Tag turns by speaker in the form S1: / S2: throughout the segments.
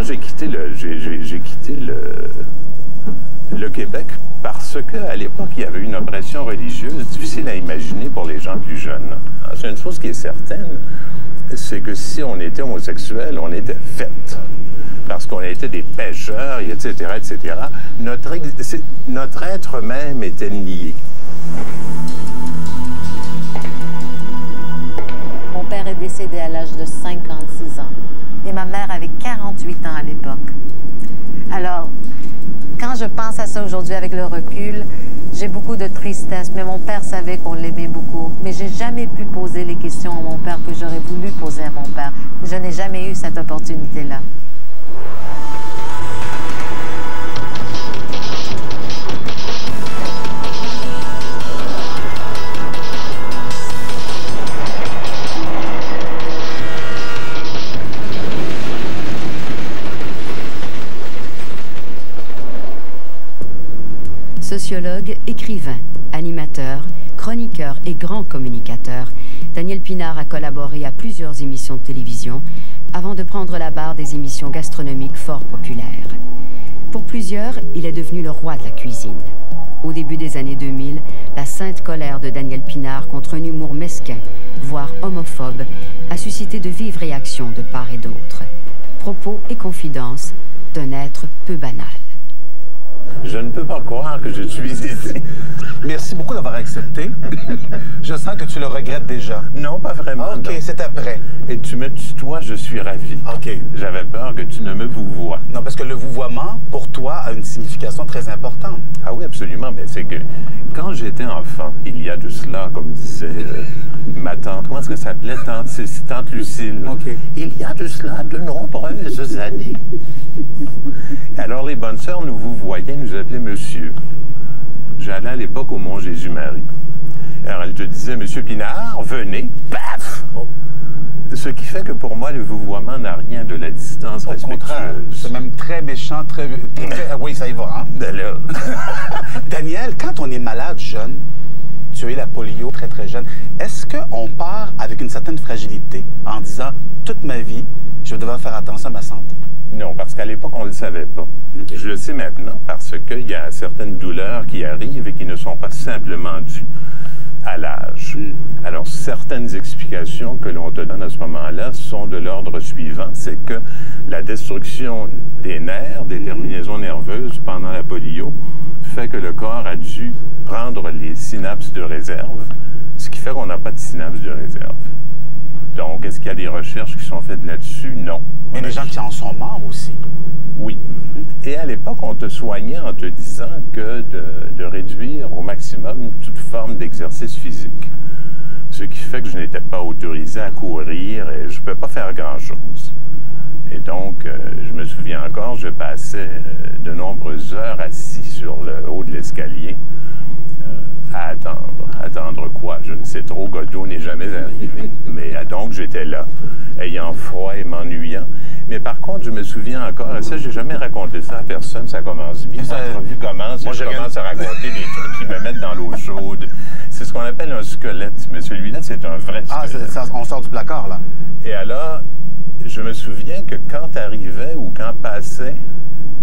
S1: moi, j'ai quitté le, j'ai quitté le, le Québec parce qu'à l'époque, il y avait une oppression religieuse difficile à imaginer pour les gens plus jeunes. C'est une chose qui est certaine, c'est que si on était homosexuel, on était fait. Parce qu'on était des pêcheurs, etc., etc. Notre, notre être même était nié.
S2: Mon père est décédé à l'âge de 56 ans et ma mère avait 48 ans à l'époque. Alors, quand je pense à ça aujourd'hui avec le recul, j'ai beaucoup de tristesse, mais mon père savait qu'on l'aimait beaucoup. Mais j'ai jamais pu poser les questions à mon père que j'aurais voulu poser à mon père. Je n'ai jamais eu cette opportunité-là.
S3: Écrivain, animateur, chroniqueur et grand communicateur, Daniel Pinard a collaboré à plusieurs émissions de télévision avant de prendre la barre des émissions gastronomiques fort populaires. Pour plusieurs, il est devenu le roi de la cuisine. Au début des années 2000, la sainte colère de Daniel Pinard contre un humour mesquin, voire homophobe, a suscité de vives réactions de part et d'autre. Propos et confidences d'un être peu banal.
S1: Je ne peux pas croire que je suis ici.
S4: Merci beaucoup d'avoir accepté. je sens que tu le regrettes déjà.
S1: Non, pas vraiment.
S4: OK, c'est après.
S1: Et tu me tutoies, je suis ravi.
S4: OK.
S1: J'avais peur que tu ne me vouvoies.
S4: Non, parce que le vouvoiement, pour toi, a une signification très importante.
S1: Ah oui, absolument. Mais c'est que quand j'étais enfant, il y a de cela, comme disait euh, ma tante, comment est-ce que ça s'appelait? Tante, tante Lucille.
S4: OK.
S1: Il y a de cela de nombreuses années. Alors, les bonnes sœurs nous vous voyaient, nous appelaient monsieur. J'allais à l'époque au Mont Jésus-Marie. Alors, elle te disait, Monsieur Pinard, venez. Paf!
S4: Oh.
S1: Ce qui fait que pour moi, le vouvoiement n'a rien de la distance
S4: Au contraire, c'est même très méchant, très, très, Oui, ça y va, hein? Daniel, quand on est malade jeune, tu as eu la polio très, très jeune, est-ce qu'on part avec une certaine fragilité en disant, toute ma vie, je devrais faire attention à ma santé?
S1: Non, parce qu'à l'époque, on ne le savait pas. Je le sais maintenant parce qu'il y a certaines douleurs qui arrivent et qui ne sont pas simplement dues à l'âge.
S4: Mm.
S1: Alors, certaines explications que l'on te donne à ce moment-là sont de l'ordre suivant, c'est que la destruction des nerfs, des terminaisons nerveuses pendant la polio, fait que le corps a dû prendre les synapses de réserve, ce qui fait qu'on n'a pas de synapses de réserve. Donc, est-ce qu'il y a des recherches qui sont faites là-dessus? Non.
S4: Il y a des gens qui en sont morts aussi.
S1: Oui. Et à l'époque, on te soignait en te disant que de, réduire au maximum toute forme d'exercice physique. Ce qui fait que je n'étais pas autorisé à courir et je ne pouvais pas faire grand-chose. Et donc, euh, je me souviens encore, je passais euh, de nombreuses heures assis sur le haut de l'escalier euh, à attendre. Attendre quoi? Je ne sais trop. Godot n'est jamais arrivé. Mais donc, j'étais là, ayant froid et m'ennuyant. Mais par contre, je me souviens encore, et ça, j'ai jamais raconté ça à personne, ça commence bien. L'entrevue commence, moi, je, commence à raconter des trucs qui me mettent dans l'eau chaude. C'est ce qu'on appelle un squelette, mais celui-là, c'est un vrai squelette.
S4: Ah, on sort du placard, là.
S1: Et alors, je me souviens que quand arrivait ou quand passait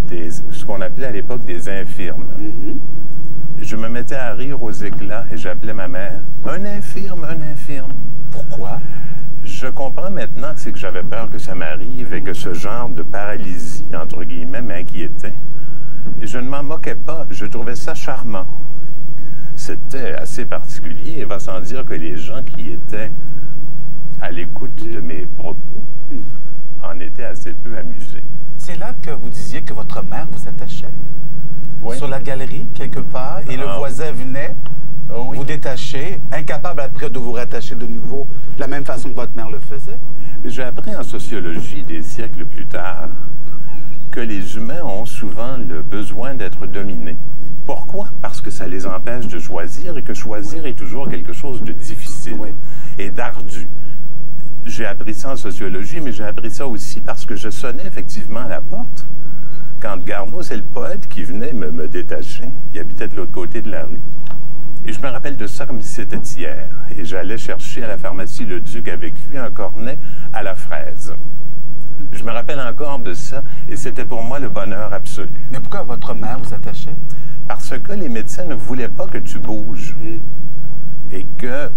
S1: des, ce qu'on appelait à l'époque des infirmes, je me mettais à rire aux éclats et j'appelais ma mère un infirme, un infirme.
S4: Pourquoi?
S1: Je comprends maintenant que c'est que j'avais peur que ça m'arrive et que ce genre de paralysie, entre guillemets, m'inquiétait. Et je ne m'en moquais pas, je trouvais ça charmant. C'était assez particulier, il va sans dire que les gens qui étaient à l'écoute de mes propos en étaient assez peu amusés.
S4: C'est là que vous disiez que votre mère vous attachait?
S1: Oui.
S4: Sur la galerie, quelque part, et le
S1: Ah.
S4: voisin venait
S1: oui.
S4: vous détacher, incapable après de vous rattacher de nouveau de la même façon que votre mère le faisait?
S1: J'ai appris en sociologie des siècles plus tard que les humains ont souvent le besoin d'être dominés. Pourquoi? Parce que ça les empêche de choisir et que choisir est toujours quelque chose de difficile
S4: Oui.
S1: et d'ardu. J'ai appris ça en sociologie, mais j'ai appris ça aussi parce que je sonnais effectivement à la porte. Quand Garneau, c'est le poète qui venait me, me détacher. Il habitait de l'autre côté de la rue. Et je me rappelle de ça comme si c'était hier. Et j'allais chercher à la pharmacie Le Duc avec lui un cornet à la fraise. Je me rappelle encore de ça et c'était pour moi le bonheur absolu.
S4: Mais pourquoi votre mère vous attachait?
S1: Parce que les médecins ne voulaient pas que tu bouges et? Que euh,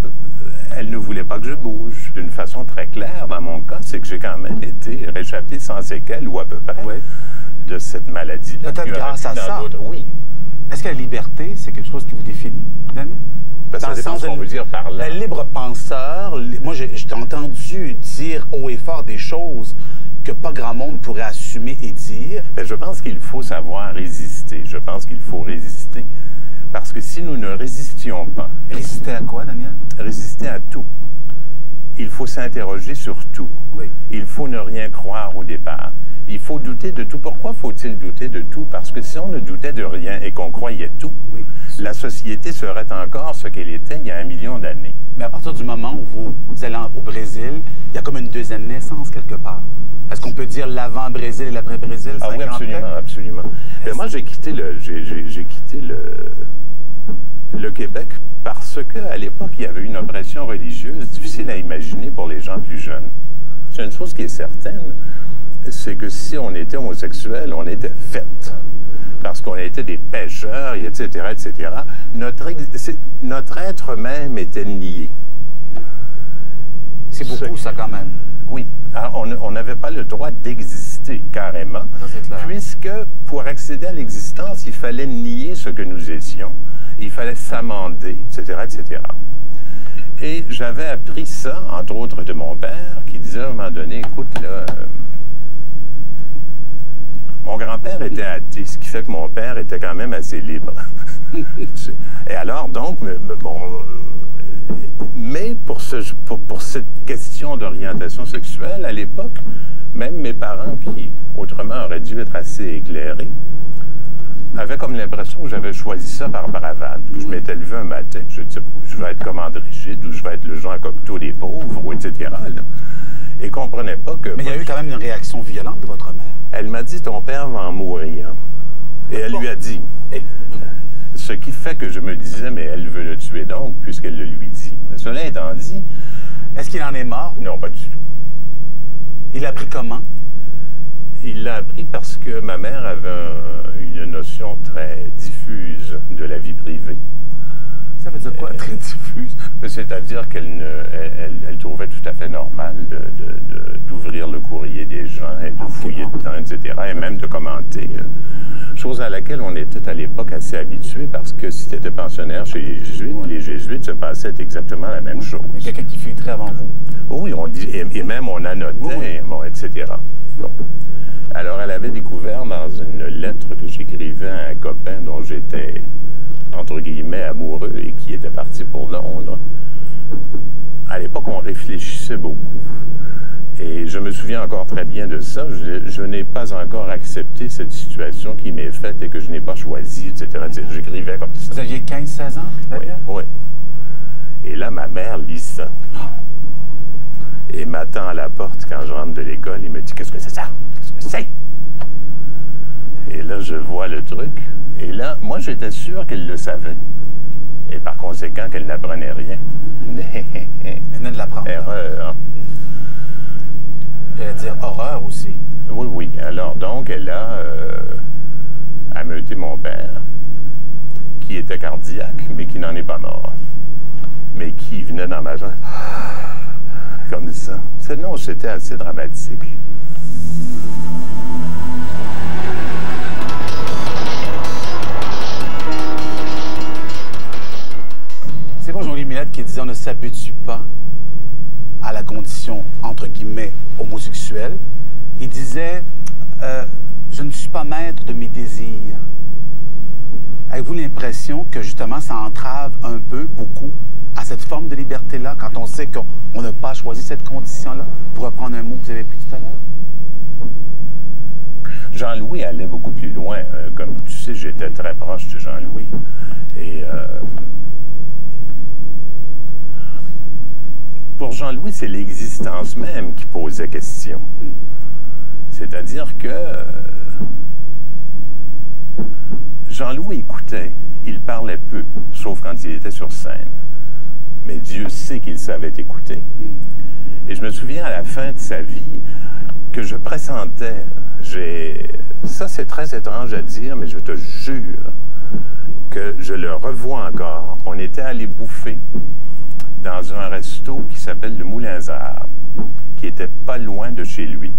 S1: elle ne voulait pas que je bouge. D'une façon très claire, dans mon cas, c'est que j'ai quand même été réchappé sans séquelles ou à peu près
S4: Oui.
S1: De cette maladie.
S4: Peut-être grâce à ça.
S1: Oui.
S4: Est-ce que la liberté, c'est quelque chose qui vous définit, Daniel?
S1: Parce que
S4: Dans
S1: ça dépend ce qu'on veut dire par là.
S4: Le libre penseur, moi, j'ai j'ai entendu dire haut et fort des choses que pas grand monde pourrait assumer et dire.
S1: Ben, je pense qu'il faut savoir résister. Je pense qu'il faut résister. Parce que si nous ne résistions pas,
S4: Résister à quoi, Daniel?
S1: résister à tout, il faut s'interroger sur tout.
S4: Oui.
S1: Il faut ne rien croire au départ. Il faut douter de tout. Pourquoi faut-il douter de tout? Parce que si on ne doutait de rien et qu'on croyait tout,
S4: Oui.
S1: la société serait encore ce qu'elle était il y a un million d'années.
S4: Mais à partir du moment où vous, vous allez au Brésil, il y a comme une deuxième naissance quelque part. Est-ce qu'on peut dire l'avant-Brésil et l'après-Brésil?
S1: Ah oui, absolument, absolument. Ben, moi, j'ai quitté le, j'ai quitté le, le Québec parce qu'à l'époque, il y avait une oppression religieuse difficile à imaginer pour les gens plus jeunes. C'est une chose qui est certaine, c'est que si on était homosexuel, on était fait. Parce qu'on était des pêcheurs, et etc., etc. Notre, notre être même était nié.
S4: C'est beaucoup, ça, quand même.
S1: Oui, Alors, on n'avait pas le droit d'exister carrément,
S4: Ça,
S1: puisque pour accéder à l'existence, il fallait nier ce que nous étions, il fallait s'amender, etc., etc. Et j'avais appris ça, entre autres, de mon père, qui disait à un moment donné, écoute, là, était athée, ce qui fait que mon père était quand même assez libre. Et alors, donc, bon, euh, mais pour, ce, pour, pour cette question d'orientation sexuelle, à l'époque, même mes parents, qui autrement auraient dû être assez éclairés, avaient comme l'impression que j'avais choisi ça par bravade. que Je m'étais levé un matin, je dis, je vais être comme André Gide, ou je vais être le Jean Cocteau des pauvres, ou etc. là. Et comprenaient pas que...
S4: Mais il y a eu quand même une réaction violente de votre mère.
S1: Elle m'a dit, ton père va en mourir. Et elle lui a dit. Ce qui fait que je me disais, mais elle veut le tuer donc, puisqu'elle le lui dit. Mais cela étant dit,
S4: Est-ce qu'il en est mort?
S1: non, pas du tout.
S4: Il a pris comment?
S1: Il l'a appris parce que ma mère avait un- une notion très diffuse de la vie privée.
S4: Ça veut dire quoi, très diffuse?
S1: C'est-à-dire qu'elle elle, elle- trouvait tout à fait normal de- courrier des gens et de fouiller dedans, etc., et même de commenter. euh, chose à laquelle on était à l'époque assez habitué parce que si tu étais pensionnaire chez les jésuites, les jésuites se passaient exactement la même chose.
S4: Il y a quelqu'un qui filtrait avant vous.
S1: Oui, on dit, et, et même on annotait,
S4: oui.
S1: bon, etc. Bon. Alors, elle avait découvert dans une lettre que j'écrivais à un copain dont j'étais, entre guillemets, amoureux et qui était parti pour Londres. À l'époque, on réfléchissait beaucoup. Et je me souviens encore très bien de ça. Je, je n'ai pas encore accepté cette situation qui m'est faite et que je n'ai pas choisie, etc. etc. J'écrivais comme ça.
S4: Vous aviez 15-16 ans,
S1: Oui, oui. Et là, ma mère lit ça. Et m'attend à la porte quand je rentre de l'école. Il me dit Qu'est-ce que c'est ça? Qu'est-ce que c'est? Et là, je vois le truc. Et là, moi, j'étais sûr qu'elle le savait. Et par conséquent, qu'elle n'apprenait rien.
S4: Elle venait de l'apprendre.
S1: Erreur.
S4: Horreur aussi.
S1: Oui, oui. Alors, donc, elle a euh, ameuté mon père, qui était cardiaque, mais qui n'en est pas mort. Mais qui venait dans ma jambe. Comme ça. C'est- Non, c'était assez dramatique.
S4: C'est pas Jean-Louis Millette qui disait on ne s'habitue pas à la condition, entre guillemets, homosexuelle. Il disait euh, je ne suis pas maître de mes désirs. Avez-vous l'impression que justement ça entrave un peu, beaucoup, à cette forme de liberté-là, quand on sait qu'on on n'a pas choisi cette condition-là, pour reprendre un mot que vous avez pris tout à l'heure?
S1: Jean-Louis allait beaucoup plus loin. Euh, comme tu sais, j'étais très proche de Jean-Louis. Et euh, pour Jean-Louis, c'est l'existence même qui posait question. C'est-à-dire que Jean-Louis écoutait, il parlait peu, sauf quand il était sur scène. Mais Dieu sait qu'il savait écouter. Et je me souviens à la fin de sa vie, que je pressentais. J'ai... Ça, c'est très étrange à dire, mais je te jure que je le revois encore. On était allé bouffer dans un resto qui s'appelle le Moulin qui était pas loin de chez lui.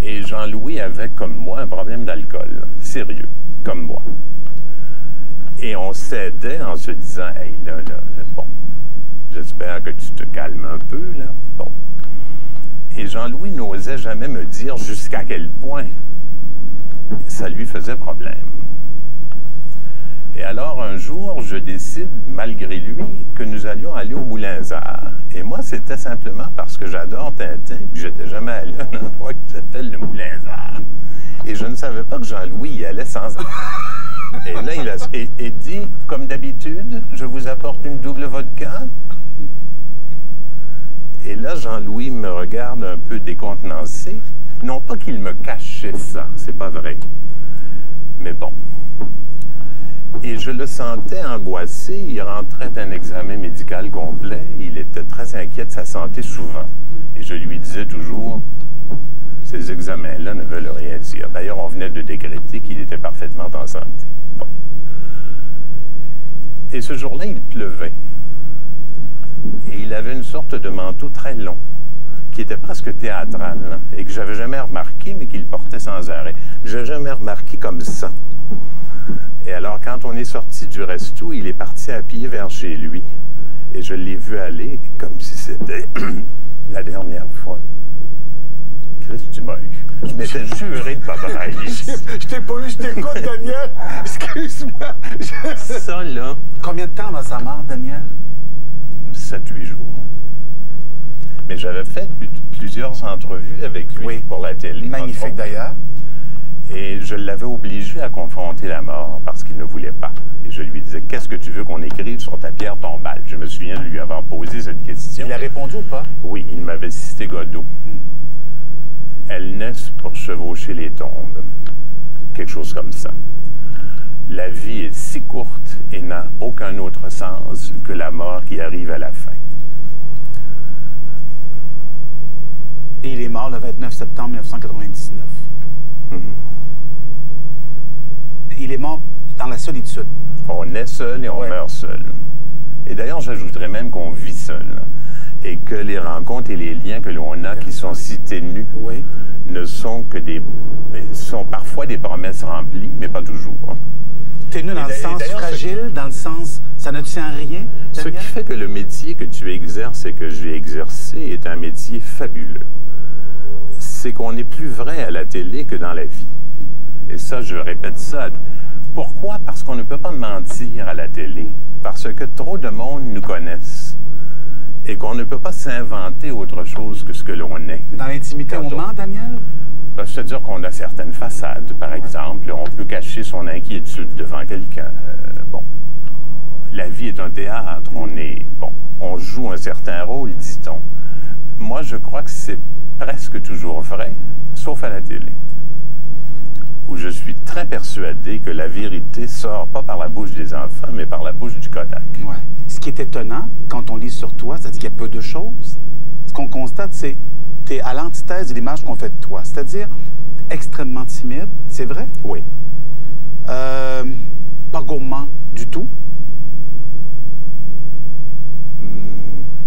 S1: Et Jean-Louis avait, comme moi, un problème d'alcool, sérieux, comme moi. Et on s'aidait en se disant, hey, là, là, bon, j'espère que tu te calmes un peu, là. Bon. Et Jean-Louis n'osait jamais me dire jusqu'à quel point ça lui faisait problème. Et alors, un jour, je décide, malgré lui, que nous allions aller au Moulin Et moi, c'était simplement parce que j'adore Tintin, que j'étais jamais allé à un endroit qui s'appelle le Moulin Et je ne savais pas que Jean-Louis y allait sans. Et là, il a et, dit, comme d'habitude, je vous apporte une double vodka. Et là, Jean-Louis me regarde un peu décontenancé. Non pas qu'il me cachait ça, c'est pas vrai. Mais bon, et je le sentais angoissé. Il rentrait d'un examen médical complet. Il était très inquiet de sa santé souvent. Et je lui disais toujours, ces examens-là ne veulent rien dire. D'ailleurs, on venait de décréter qu'il était parfaitement en santé. Bon. Et ce jour-là, il pleuvait. Et il avait une sorte de manteau très long, qui était presque théâtral, hein, et que j'avais jamais remarqué, mais qu'il portait sans arrêt. Je n'avais jamais remarqué comme ça. Et alors, quand on est sorti du resto, il est parti à pied vers chez lui. Et je l'ai vu aller comme si c'était la dernière fois. Que tu m'as eu? Je m'étais juré de pas brailler.
S4: je t'ai pas eu, je t'écoute, Daniel. Excuse-moi.
S1: Ça, là.
S4: Combien de temps dans sa mort, Daniel?
S1: Sept, huit jours. Mais j'avais fait plusieurs entrevues avec lui pour la télé.
S4: Magnifique d'ailleurs.
S1: Et je l'avais obligé à confronter la mort parce qu'il ne voulait pas. Et je lui disais, qu'est-ce que tu veux qu'on écrive sur ta pierre tombale? Je me souviens de lui avoir posé cette question.
S4: Il a répondu ou pas?
S1: Oui, il m'avait cité Godot. Elles naissent pour chevaucher les tombes. Quelque chose comme ça. La vie est si courte et n'a aucun autre sens que la mort qui arrive à la fin.
S4: Et il est mort le 29 septembre 1999 il est mort dans la solitude.
S1: On est seul et on meurt seul. Et d'ailleurs, j'ajouterais même qu'on vit seul. Et que les rencontres et les liens que l'on a, qui sont si ténus, ne sont que des. sont parfois des promesses remplies, mais pas toujours.
S4: Ténus dans le sens fragile, dans le sens. ça ne tient à rien?
S1: Ce qui fait que le métier que tu exerces et que j'ai exercé est un métier fabuleux. C'est qu'on n'est plus vrai à la télé que dans la vie. Et ça, je répète ça. Pourquoi? Parce qu'on ne peut pas mentir à la télé. Parce que trop de monde nous connaissent. Et qu'on ne peut pas s'inventer autre chose que ce que l'on est.
S4: Dans l'intimité, on ment, Daniel?
S1: Ben, C'est-à-dire qu'on a certaines façades, par exemple. On peut cacher son inquiétude devant quelqu'un. Euh, bon. La vie est un théâtre. On est. Bon. On joue un certain rôle, dit-on. Moi, je crois que c'est presque toujours vrai, sauf à la télé où je suis très persuadé que la vérité sort pas par la bouche des enfants, mais par la bouche du Kodak.
S4: Ouais. Ce qui est étonnant quand on lit sur toi, c'est qu'il y a peu de choses. Ce qu'on constate, c'est que tu es à l'antithèse de l'image qu'on fait de toi, c'est-à-dire extrêmement timide, c'est vrai?
S1: Oui.
S4: Euh, pas gourmand du tout?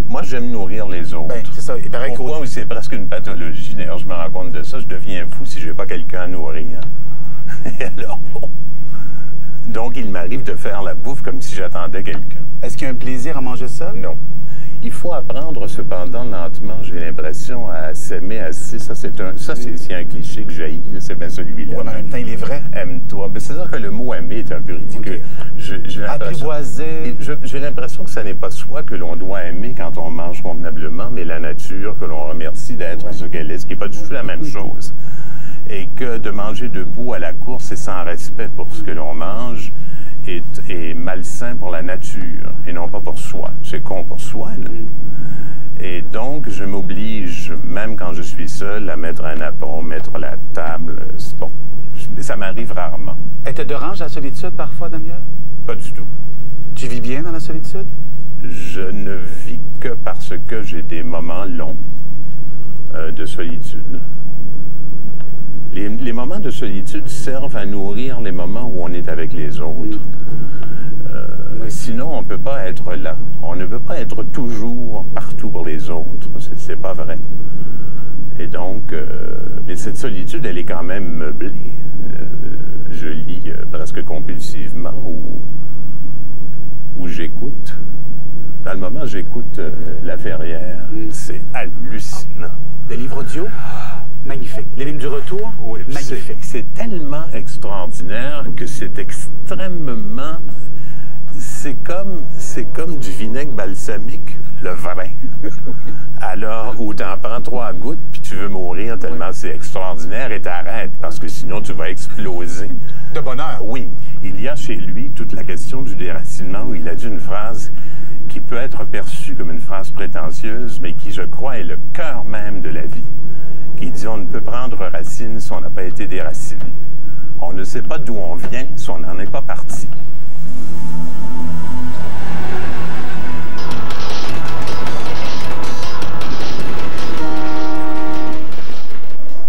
S1: Moi, j'aime nourrir les autres.
S4: Ben, c'est ça. Il paraît
S1: Pourquoi c'est presque une pathologie. D'ailleurs, je me rends compte de ça. Je deviens fou si je n'ai pas quelqu'un à nourrir. Et alors, bon. Donc, il m'arrive de faire la bouffe comme si j'attendais quelqu'un.
S4: Est-ce qu'il y a un plaisir à manger seul?
S1: Non. Il faut apprendre cependant lentement, j'ai l'impression, à s'aimer assez. Ça, c'est un, ça, c'est, un cliché que j'ai, c'est bien celui-là.
S4: Oui, mais en même temps, il est vrai.
S1: Aime-toi. Mais c'est-à-dire que le mot aimer est un peu ridicule.
S4: J'ai, Apprivoiser.
S1: J'ai l'impression que ce n'est pas soi que l'on doit aimer quand on mange convenablement, mais la nature que l'on remercie d'être ce qu'elle est, ce qui n'est pas du tout la même chose. Et que de manger debout à la course et sans respect pour ce que l'on mange, est, malsain pour la nature et non pas pour soi. C'est con pour soi. Et donc, je m'oblige, même quand je suis seul, à mettre un apron, mettre la table. Bon, ça m'arrive rarement.
S4: Et te dérange la solitude parfois, Daniel?
S1: Pas du tout.
S4: Tu vis bien dans la solitude?
S1: Je ne vis que parce que j'ai des moments longs euh, de solitude. Les, les moments de solitude servent à nourrir les moments où on est avec les autres. Euh, Sinon, on ne peut pas être là. On ne peut pas être toujours partout pour les autres. C'est- pas vrai. Et donc, euh, mais cette solitude, elle est quand même meublée. Euh, je lis presque compulsivement ou, ou j'écoute. Dans le moment, j'écoute La Ferrière. C'est hallucinant.
S4: Des livres audio? Magnifique. Les lignes du retour?
S1: Oui,
S4: Magnifique.
S1: C'est tellement extraordinaire que c'est extrêmement. C'est comme, c'est comme du vinaigre balsamique, le vrai. Alors, où t'en prends trois gouttes, puis tu veux mourir tellement c'est extraordinaire et t'arrêtes, parce que sinon tu vas exploser.
S4: De bonheur.
S1: Oui, il y a chez lui toute la question du déracinement où il a dit une phrase qui peut être perçue comme une phrase prétentieuse, mais qui, je crois, est le cœur même de la vie. Qui dit on ne peut prendre racine si on n'a pas été déraciné. On ne sait pas d'où on vient si on n'en est pas parti.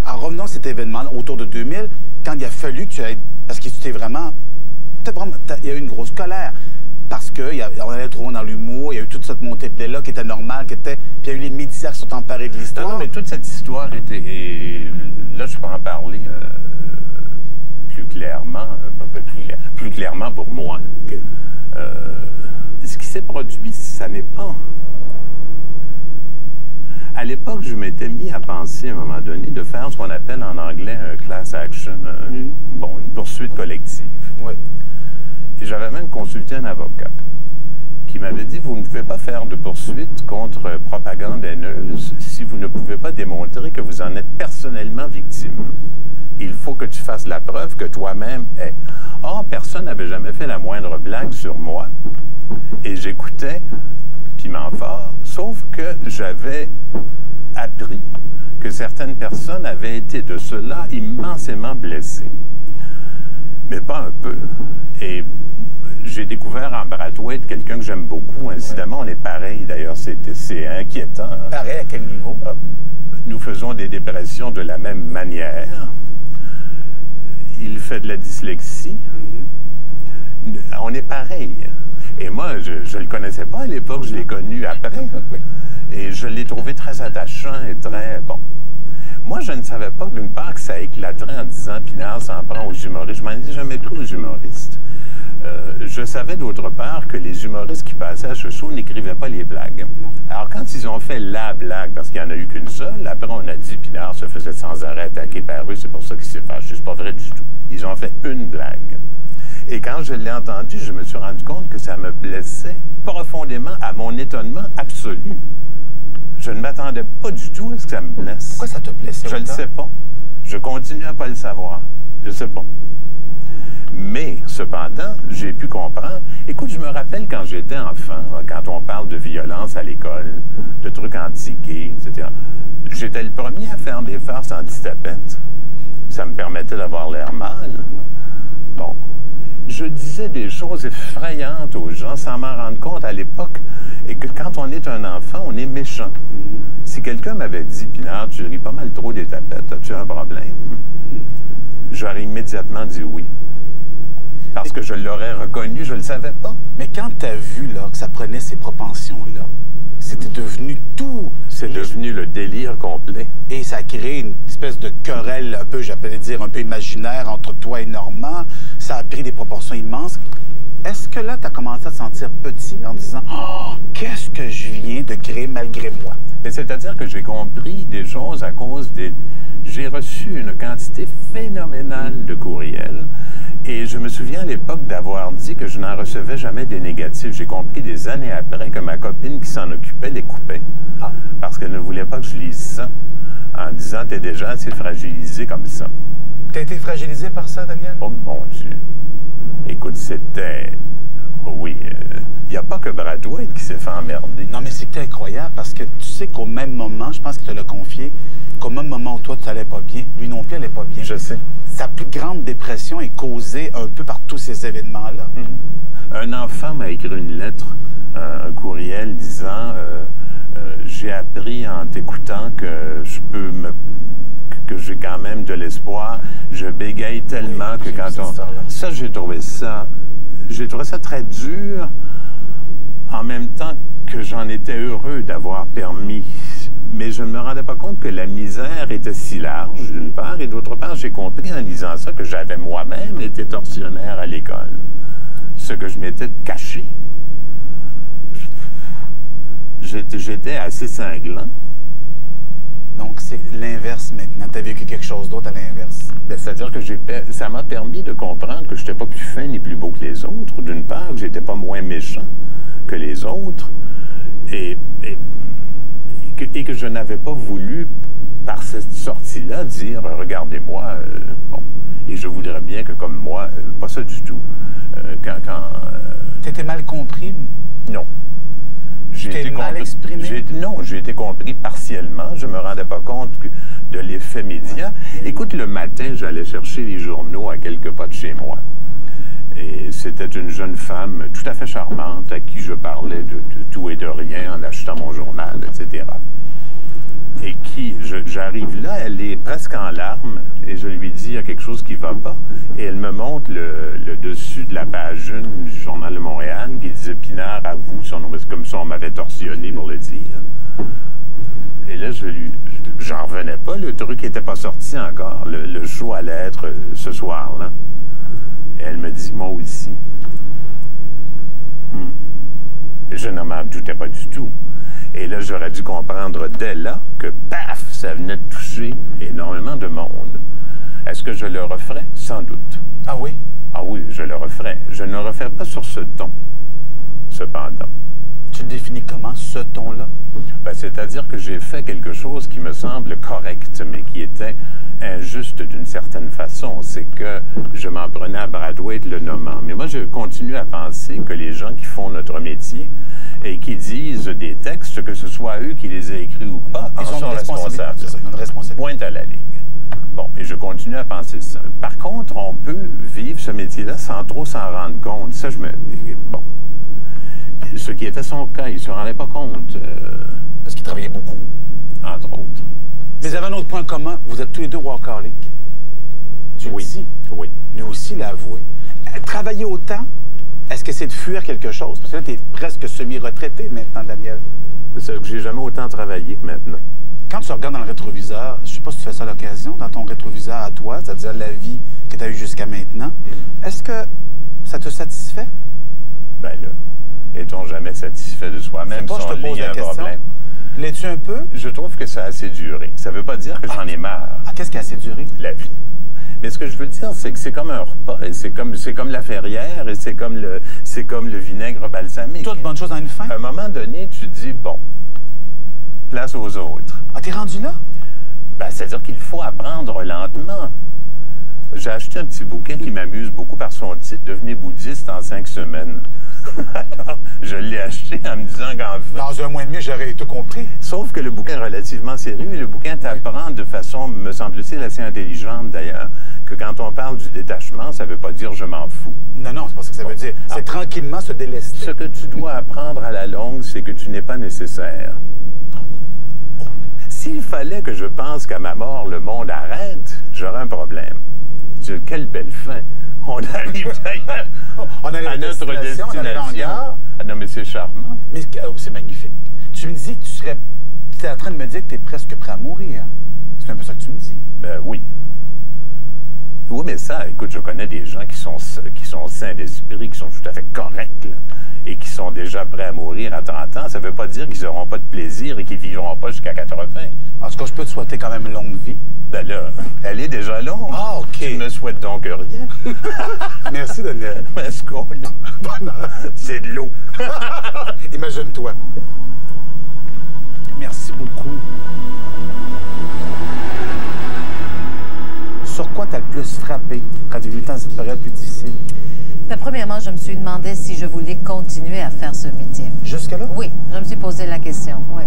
S4: En revenant à cet événement autour de 2000, quand il a fallu que tu ailles... Parce que tu t'es vraiment... Il y a eu une grosse colère. Parce qu'on allait trop loin dans l'humour, il y a eu toute cette montée de là qui était normale, qui était... Puis il y a eu les médias qui sont emparés de l'histoire.
S1: non, mais toute cette histoire était. et là, je peux en parler euh, plus clairement, euh, plus, clair- plus clairement pour moi. Euh, ce qui s'est produit, ça n'est pas. À l'époque, je m'étais mis à penser à un moment donné de faire ce qu'on appelle en anglais un class action, un- bon, une poursuite collective.
S4: Oui.
S1: J'avais même consulté un avocat qui m'avait dit Vous ne pouvez pas faire de poursuite contre propagande haineuse si vous ne pouvez pas démontrer que vous en êtes personnellement victime. Il faut que tu fasses la preuve que toi-même es. Or, personne n'avait jamais fait la moindre blague sur moi. Et j'écoutais Piment Fort, sauf que j'avais appris que certaines personnes avaient été de cela immensément blessées mais pas un peu. Et j'ai découvert en Brathwaite quelqu'un que j'aime beaucoup. Incidemment, on est pareil. D'ailleurs, c'est inquiétant.
S4: Pareil à quel niveau?
S1: Euh, Nous faisons des dépressions de la même manière. Il fait de la dyslexie. On est pareil. Et moi, je ne le connaissais pas à l'époque, je l'ai connu après. Et je l'ai trouvé très attachant et très bon. Moi, je ne savais pas d'une part que ça éclaterait en disant Pinard s'en prend aux humoristes. Je m'en dis jamais trop aux humoristes. Euh, je savais d'autre part que les humoristes qui passaient à ce show n'écrivaient pas les blagues. Alors, quand ils ont fait la blague, parce qu'il n'y en a eu qu'une seule, après on a dit Pinard se faisait sans arrêt attaquer par eux, c'est pour ça qu'il s'est fâché. C'est pas vrai du tout. Ils ont fait une blague. Et quand je l'ai entendu, je me suis rendu compte que ça me blessait profondément, à mon étonnement absolu. Je ne m'attendais pas du tout à ce que ça me blesse.
S4: Pourquoi ça te blessait
S1: Je ne
S4: autant?
S1: sais pas. Je continue à pas le savoir. Je sais pas. Mais, cependant, j'ai pu comprendre. Écoute, je me rappelle quand j'étais enfant, là, quand on parle de violence à l'école, de trucs antiqués, etc., j'étais le premier à faire des farces anti-tapettes. Ça me permettait d'avoir l'air mal. Bon. Je disais des choses effrayantes aux gens sans m'en rendre compte à l'époque. Et que quand on est un enfant, on est méchant. Si quelqu'un m'avait dit, Pinard, tu ris pas mal trop des tapettes, as-tu un problème? J'aurais immédiatement dit oui. Parce que je l'aurais reconnu, je ne le savais pas.
S4: Mais quand tu as vu là, que ça prenait ces propensions-là, c'était devenu tout.
S1: C'est devenu le délire complet.
S4: Et ça a créé une espèce de querelle un peu, j'appelais dire, un peu imaginaire entre toi et Normand. Ça a pris des proportions immenses. Est-ce que là, tu as commencé à te sentir petit en disant Oh, qu'est-ce que je viens de créer malgré moi?
S1: C'est-à-dire que j'ai compris des choses à cause des. J'ai reçu une quantité phénoménale de courriels. Et je me souviens à l'époque d'avoir dit que je n'en recevais jamais des négatifs. J'ai compris des années après que ma copine qui s'en occupait les coupait.
S4: Ah.
S1: Parce qu'elle ne voulait pas que je lise ça. En disant, t'es déjà assez fragilisé comme ça.
S4: T'as été fragilisé par ça, Daniel?
S1: Oh mon Dieu. Écoute, c'était. Oui, il n'y a pas que Brad White qui s'est fait emmerder.
S4: Non, mais c'était incroyable parce que tu sais qu'au même moment, je pense qu'il te l'a confié, qu'au même moment où toi, tu n'allais pas bien, lui non plus, allait pas bien.
S1: Je sais.
S4: Sa plus grande dépression est causée un peu par tous ces événements-là.
S1: Un enfant m'a écrit une lettre, un, un courriel disant euh, euh, j'ai appris en t'écoutant que je peux me que j'ai quand même de l'espoir. Je bégaye tellement
S4: Oui,
S1: que quand on ça j'ai trouvé ça j'ai trouvé ça très dur en même temps que j'en étais heureux d'avoir permis. Mais je ne me rendais pas compte que la misère était si large, d'une part, et d'autre part, j'ai compris en lisant ça que j'avais moi-même été tortionnaire à l'école. Ce que je m'étais caché. J'étais assez cinglant.
S4: Donc, c'est l'inverse maintenant. Tu as vécu quelque chose d'autre à l'inverse?
S1: Ben, C'est-à-dire que ça m'a permis de comprendre que je n'étais pas plus fin ni plus beau que les autres, d'une part, que j'étais pas moins méchant que les autres, et, et- et que, et que je n'avais pas voulu, par cette sortie-là, dire regardez-moi, euh, bon, et je voudrais bien que comme moi, euh, pas ça du tout. Euh, quand, quand, euh,
S4: Tu étais mal compris?
S1: non. J'ai
S4: t'es mal
S1: compris-
S4: exprimé?
S1: j'ai été- non, j'ai été compris partiellement. Je me rendais pas compte que- de l'effet média. Écoute, le matin, j'allais chercher les journaux à quelques pas de chez moi. Et c'était une jeune femme tout à fait charmante à qui je parlais de, tout et de rien en achetant mon journal, etc. Et qui, j'arrive là, elle est presque en larmes et je lui dis il y a quelque chose qui va pas. Et elle me montre le, dessus de la page 1 du Journal de Montréal qui disait Pinard à vous, son nom, comme ça on m'avait torsionné pour le dire. Et là, je lui. J'en revenais pas, le truc n'était pas sorti encore. Le, le show allait être euh, ce soir-là. Elle me dit, moi aussi. Hmm. Je ne m'en doutais pas du tout. Et là, j'aurais dû comprendre dès là que, paf, ça venait de toucher énormément de monde. Est-ce que je le referais? Sans doute.
S4: Ah oui?
S1: Ah oui, je le referais. Je ne le referais pas sur ce ton, cependant.
S4: Tu le définis comment, ce ton-là?
S1: Ben, C'est-à-dire que j'ai fait quelque chose qui me semble correct, mais qui était injuste d'une certaine façon. C'est que je m'en prenais à Bradway le nommant. Mais moi, je continue à penser que les gens qui font notre métier et qui disent des textes, que ce soit eux qui les aient écrits ou pas,
S4: Ils
S1: en
S4: ont
S1: sont
S4: responsabilité.
S1: responsables.
S4: Ça, ils ont une responsabilité.
S1: Pointe à la ligne. Bon, et je continue à penser ça. Par contre, on peut vivre ce métier-là sans trop s'en rendre compte. Ça, je me... Bon. Ce qui était son cas, il ne se rendait pas compte. euh,
S4: Parce qu'ils travaillaient beaucoup.
S1: entre autres.
S4: Mais vous avez un autre point commun. Vous êtes tous les deux workaholics. Tu
S1: Oui.
S4: dis.
S1: Oui.
S4: Lui aussi l'a avoué. Euh, Travailler autant, est-ce que c'est de fuir quelque chose? Parce que là, tu es presque semi-retraité maintenant, Daniel.
S1: C'est que j'ai jamais autant travaillé que maintenant.
S4: Quand tu regardes dans le rétroviseur, je sais pas si tu fais ça à l'occasion, dans ton rétroviseur à toi, c'est-à-dire la vie que tu as eue jusqu'à maintenant, est-ce que ça te satisfait?
S1: Ben là, est-on jamais satisfait de soi-même si
S4: je
S1: on
S4: te pose
S1: lit un
S4: question.
S1: problème?
S4: L'es-tu un peu?
S1: Je trouve que ça a assez duré. Ça veut pas dire que j'en ai marre,
S4: Ah, qu'est-ce qui a assez duré?
S1: la vie. Mais ce que je veux dire, c'est que c'est comme un repas, et c'est comme, c'est comme la ferrière, et c'est comme le, c'est comme le vinaigre balsamique.
S4: Toute bonne chose en une fin?
S1: À un moment donné, tu dis, bon, place aux autres.
S4: Ah, t'es rendu là?
S1: Ben, c'est-à-dire qu'il faut apprendre lentement. J'ai acheté un petit bouquin qui m'amuse beaucoup par son titre, Devenez bouddhiste en cinq semaines. Alors, je l'ai acheté en me disant qu'en fait,
S4: Dans un mois et demi, j'aurais tout compris.
S1: Sauf que le bouquin est relativement sérieux et le bouquin t'apprend de façon, me semble-t-il, assez intelligente d'ailleurs, que quand on parle du détachement, ça ne veut pas dire je m'en fous.
S4: Non, non, c'est pas ça que ça veut dire. C'est tranquillement se délester.
S1: Ce que tu dois apprendre à la longue, c'est que tu n'es pas nécessaire. S'il fallait que je pense qu'à ma mort, le monde arrête, j'aurais un problème. Quelle belle fin. On arrive d'ailleurs
S4: On arrive
S1: à notre
S4: destination,
S1: destination. Ah non, mais c'est charmant.
S4: Mais oh, c'est magnifique. Tu me dis que tu serais. Tu es en train de me dire que tu es presque prêt à mourir. C'est un peu ça que tu me dis.
S1: Ben oui. Oui, mais ça, écoute, je connais des gens qui sont, qui sont sains d'esprit, qui sont tout à fait corrects, là, et qui sont déjà prêts à mourir à 30 ans. Ça ne veut pas dire qu'ils n'auront pas de plaisir et qu'ils ne vivront pas jusqu'à 80.
S4: En tout cas, je peux te souhaiter quand même longue vie.
S1: Ben là, elle est déjà longue.
S4: Ah, OK.
S1: Tu ne souhaites donc rien.
S4: Merci, Daniel.
S1: Mais ce qu'on- c'est de l'eau.
S4: Imagine-toi. Merci beaucoup. Sur quoi t'as le plus frappé quand tu venu dans cette période plus difficile?
S2: Ben, premièrement, je me suis demandé si je voulais continuer à faire ce métier.
S4: Jusque-là?
S2: Oui, je me suis posé la question. Oui.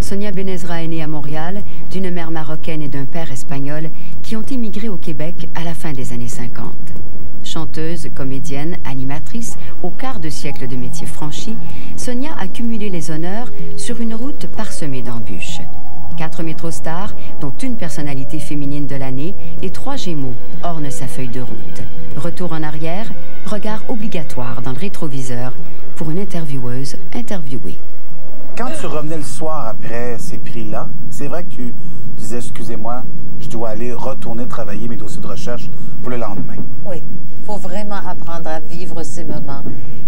S3: Sonia Benezra est née à Montréal d'une mère marocaine et d'un père espagnol qui ont émigré au Québec à la fin des années 50. Chanteuse, comédienne, animatrice, au quart de siècle de métier franchi, Sonia a cumulé les honneurs sur une route parsemée d'embûches. Quatre métros stars, dont une personnalité féminine de l'année et trois gémeaux ornent sa feuille de route. Retour en arrière, regard obligatoire dans le rétroviseur pour une intervieweuse interviewée.
S4: Quand tu revenais le soir après ces prix-là, c'est vrai que tu disais, excusez-moi, dois aller retourner travailler mes dossiers de recherche pour le lendemain.
S2: Oui, il faut vraiment apprendre à vivre ces moments.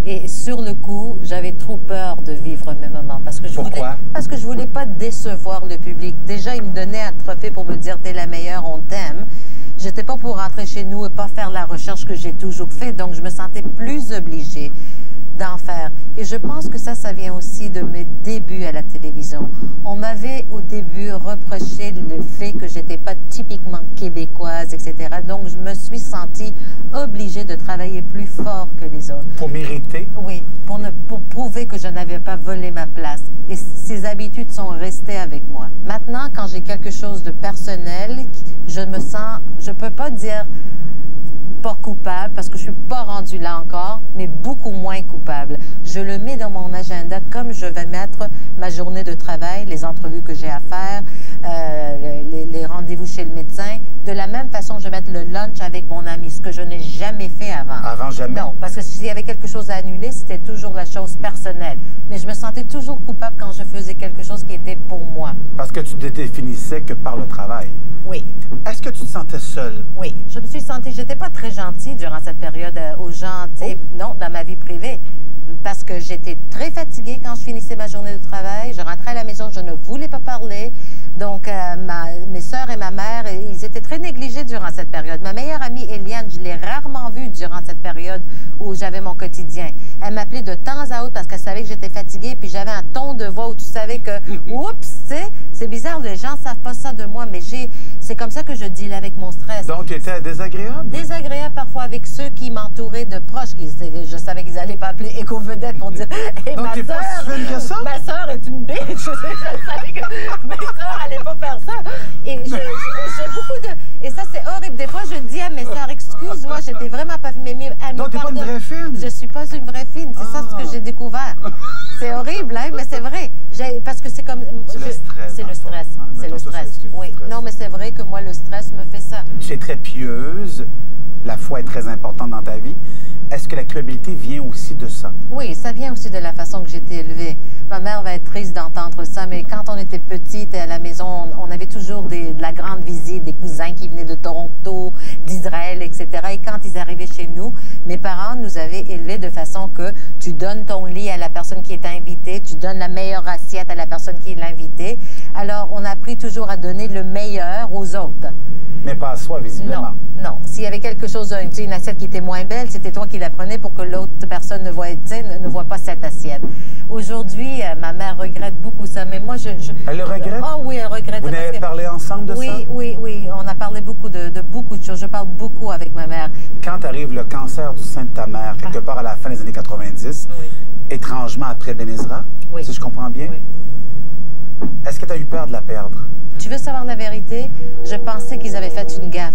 S2: Et sur le coup, j'avais trop peur de vivre mes moments parce que je
S4: Pourquoi?
S2: voulais parce que je voulais pas décevoir le public. Déjà, ils me donnaient un trophée pour me dire t'es la meilleure, on t'aime. J'étais pas pour rentrer chez nous et pas faire la recherche que j'ai toujours fait, donc je me sentais plus obligée d'en faire. Et je pense que ça, ça vient aussi de mes débuts à la télévision. On m'avait au début reproché le fait que j'étais pas typiquement québécoise, etc. Donc je me suis sentie obligée de travailler plus fort que les autres.
S4: Pour mériter,
S2: Oui, pour, ne, pour prouver que je n'avais pas volé ma place. Et ces habitudes sont restées avec moi. Maintenant, quand j'ai quelque chose de personnel, je me sens, je peux pas dire pas coupable parce que je suis pas rendue là encore, mais beaucoup moins coupable. Je le mets dans mon agenda comme je vais mettre ma journée de travail, les entrevues que j'ai à faire, euh, les, les rendez-vous chez le médecin. De la même façon, je vais mettre le lunch avec mon ami, ce que je n'ai jamais fait avant.
S4: avant jamais.
S2: Non, parce que s'il y avait quelque chose à annuler, c'était toujours la chose personnelle. Mais je me sentais toujours coupable quand je faisais quelque chose qui était pour moi.
S4: Parce que tu te définissais que par le travail?
S2: Oui,
S4: Est-ce que tu te sentais seule?
S2: oui. Je me suis sentie, j'étais pas très gentille durant cette période euh, aux gens, tu sais, non, dans ma vie privée. Parce que j'étais très fatiguée quand je finissais ma journée de travail. Je rentrais à la maison, je ne voulais pas parler. Donc, euh, ma- mes sœurs et ma mère, ils étaient très négligés durant cette période. Ma meilleure amie, Eliane, je l'ai rarement vue durant cette période où j'avais mon quotidien. Elle m'appelait de temps à autre parce qu'elle savait que j'étais fatiguée, puis j'avais un ton de voix où tu savais que, oups, tu sais, c'est bizarre, les gens savent pas ça de moi, mais j'ai, c'est comme ça que je deal avec mon stress.
S4: Donc, tu étais désagréable?
S2: Désagréable parfois avec ceux qui m'entouraient de proches. Qui, je savais qu'ils allaient pas appeler éco-vedette pour dire hey,
S4: Donc,
S2: ma
S4: t'es pas que ça?
S2: ma sœur est une bitch. je savais que mes sœurs allaient pas faire ça. Et j'ai beaucoup de. Et ça, c'est horrible. Des fois, je dis à mes sœurs, excuse-moi, j'étais vraiment pas. Mais, mais
S4: Donc, t'es pas une vraie fille?
S2: Je suis pas une vraie fille. C'est ça ce
S4: Ah.
S2: que j'ai découvert. C'est horrible, hein, mais c'est vrai. Parce que c'est comme.
S4: C'est le stress, Fond.
S2: stress. C'est le stress. Oui.
S4: stress.
S2: Non, mais c'est vrai que moi, le stress me fait ça.
S4: Tu es très pieuse. La foi est très importante dans ta vie. Est-ce que la culpabilité vient aussi de ça?
S2: Oui, ça vient aussi de la façon que j'ai été élevée. Ma mère va être triste d'entendre ça, mais quand on était petite à la maison, on, avait toujours des- de la grande visite, des cousins qui venaient de Toronto, d'Israël, etc. Et quand ils arrivaient chez nous, mes parents nous avaient élevés de façon que tu donnes ton lit à la personne qui est invitée, tu donnes la meilleure assiette à la personne qui est l'invitée. Alors, on a appris toujours à donner le meilleur aux autres.
S4: Mais pas à soi, visiblement.
S2: Non, non. S'il y avait quelque chose, une assiette qui était moins belle, c'était toi qui la prenais pour que l'autre personne ne voit, ne, ne voit pas cette assiette. Aujourd'hui, euh, ma mère regrette beaucoup ça, mais moi, je... je-
S4: Elle le regrette?
S2: Oh oui, elle regrette.
S4: Vous
S2: que-
S4: parlé ensemble de
S2: oui,
S4: ça?
S2: oui, oui. On a parlé beaucoup de, de beaucoup de choses. Je parle beaucoup avec ma mère.
S4: Quand arrive le cancer du sein de ta mère, quelque part à la fin des années 90,
S2: Ah. Oui.
S4: étrangement après Benezra,
S2: Oui.
S4: si je comprends bien,
S2: Oui.
S4: est-ce que tu as eu peur de la perdre?
S2: Tu veux savoir la vérité? Je pensais qu'ils avaient fait une gaffe.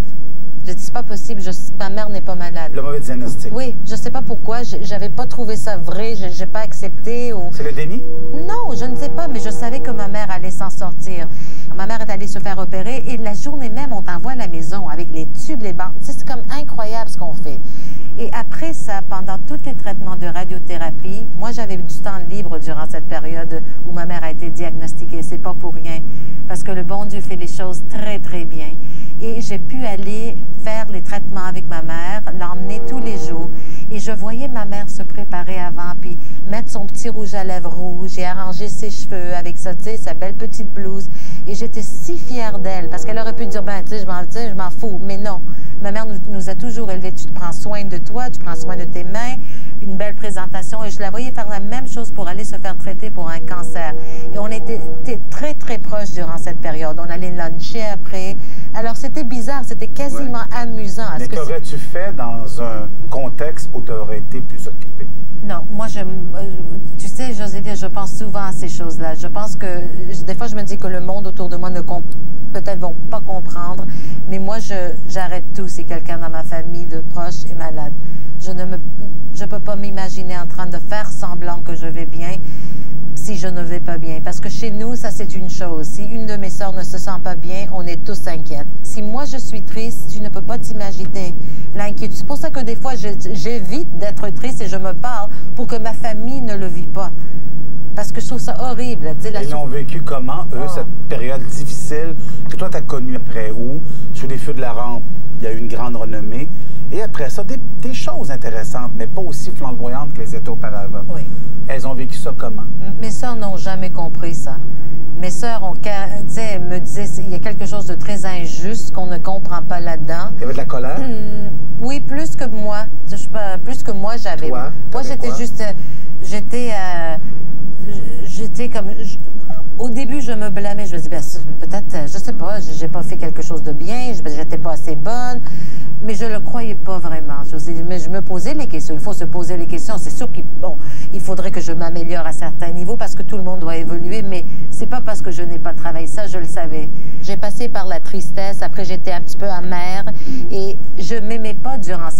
S2: J'ai dit, c'est pas possible, je- ma mère n'est pas malade.
S4: Le mauvais diagnostic.
S2: Oui, je sais pas pourquoi, j'avais pas trouvé ça vrai, j'ai pas accepté ou...
S4: C'est le déni?
S2: Non, je ne sais pas, mais je savais que ma mère allait s'en sortir. Ma mère est allée se faire opérer et la journée même, on t'envoie à la maison avec les tubes, les bandes. C'est comme incroyable ce qu'on fait. Et après ça, pendant tous les traitements de radiothérapie, moi j'avais du temps libre durant cette période où ma mère a été diagnostiquée. C'est pas pour rien, parce que le bon Dieu fait les choses très très bien. Et j'ai pu aller faire les traitements avec ma mère, l'emmener tous les jours. Et je voyais ma mère se préparer avant, puis mettre son petit rouge à lèvres rouge et arranger ses cheveux avec ça, sa belle petite blouse. Et j'étais si fière d'elle, parce qu'elle aurait pu dire, ben, tu sais, je m'en fous. Mais non, ma mère nous, nous a toujours élevés. Tu te prends soin de toi, tu prends soin de tes mains. Une belle présentation et je la voyais faire la même chose pour aller se faire traiter pour un cancer. Et on était, était très, très proches durant cette période. On allait luncher après. Alors, c'était bizarre, c'était quasiment amusant.
S4: Mais qu'aurais-tu fait dans un contexte où tu aurais été plus occupé?
S2: Non, moi, je, euh, tu sais, Josélie, je pense souvent à ces choses-là. Je pense que, des fois, je me dis que le monde autour de moi ne peut-être vont pas comprendre, mais moi, j'arrête tout si quelqu'un dans ma famille de proche est malade. Je ne me, je peux pas m'imaginer en train de faire semblant que je vais bien si je ne vais pas bien. Parce que chez nous, ça, c'est une chose. Si une de mes sœurs ne se sent pas bien, on est tous inquiets. Si moi, je suis triste, tu ne peux pas t'imaginer l'inquiétude. C'est pour ça que des fois, j'évite d'être triste et je me parle pour que ma famille ne le vit pas. Parce que je trouve ça horrible.
S4: Ils l'ont vécu comment, eux,
S2: Oh.
S4: cette période difficile? Que toi, tu as connue après où, sous les feux de la rampe, il y a eu une grande renommée. Et après ça, des, des choses intéressantes, mais pas aussi flamboyantes qu'elles étaient auparavant.
S2: Oui.
S4: Elles ont vécu ça comment?
S2: Mes sœurs n'ont jamais compris ça. Mes sœurs ont, me disaient, il y a quelque chose de très injuste qu'on ne comprend pas là-dedans.
S4: Il y avait de la colère?
S2: Hmm, oui, plus que moi. Plus que moi, j'avais. Moi, j'étais juste. J'étais. euh, j'étais comme. Au début, je me blâmais. Je me disais, ben, peut-être, euh, je sais pas, j'ai pas fait quelque chose de bien, je- j'étais pas assez bonne. Mais je le croyais pas vraiment. Je mais je me posais les questions. Il faut se poser les questions. C'est sûr qu'il faudrait que je m'améliore à certains niveaux parce que tout le monde doit évoluer. Mais c'est pas parce que je n'ai pas travaillé ça, je le savais. J'ai passé par la tristesse. Après, j'étais un petit peu amère et je m'aimais pas durant ces